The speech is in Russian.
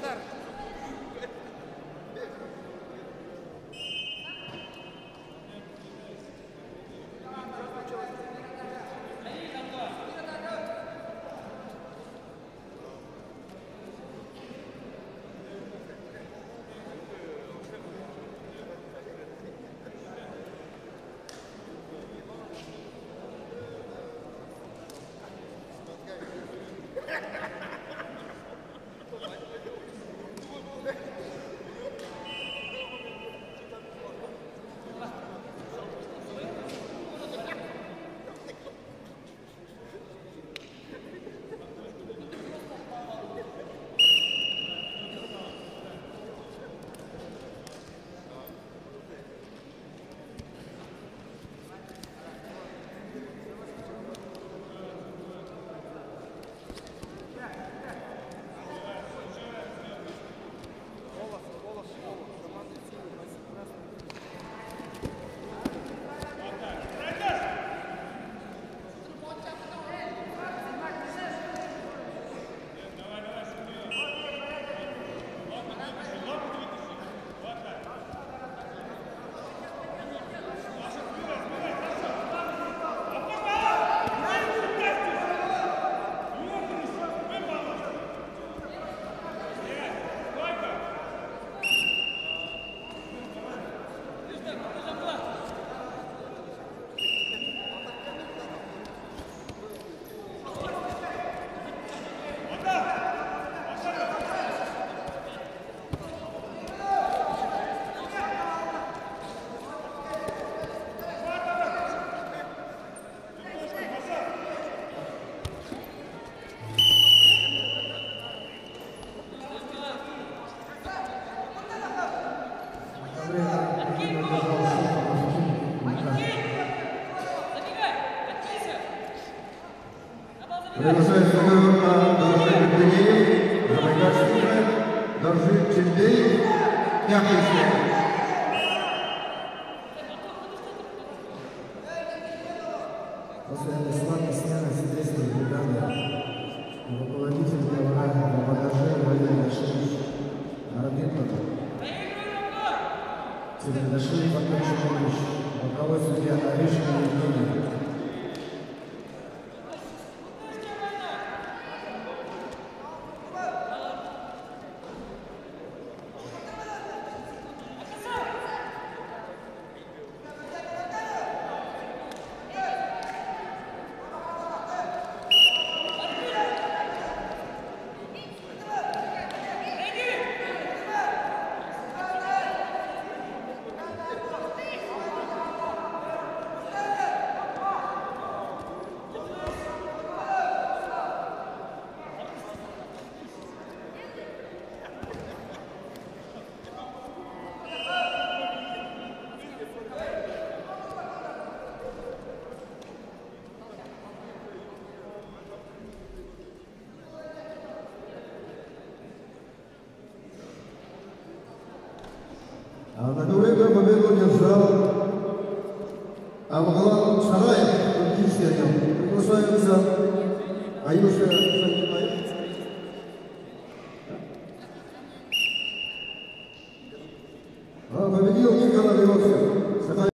Краснодар. Приглашаю свою Доржи Петлеев, Забайкальский Доржи пятый снег. После бесплатной смены содействует бригады руководитель ГВА багажей Валерий Дашевич Арабинов. Секретарши Батон Шимович, боковой судья Орешкин На ковре победу держал Авглан Шараев, Киргизия. Приглашается Аюша